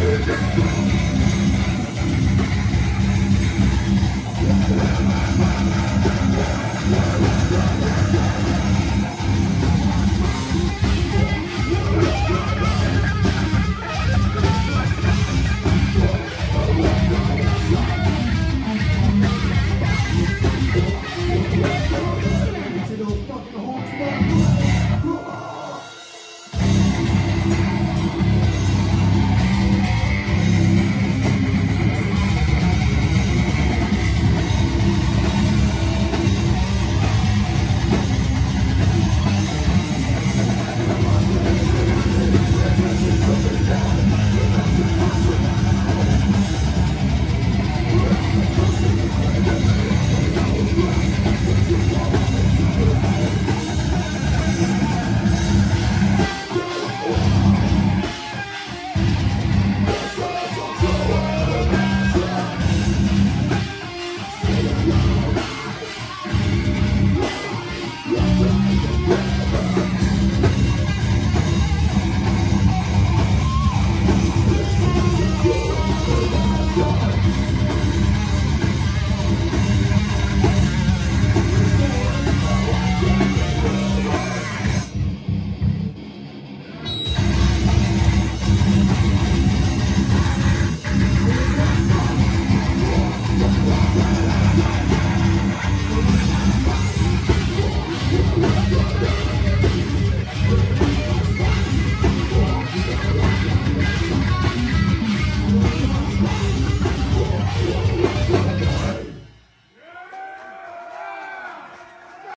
Música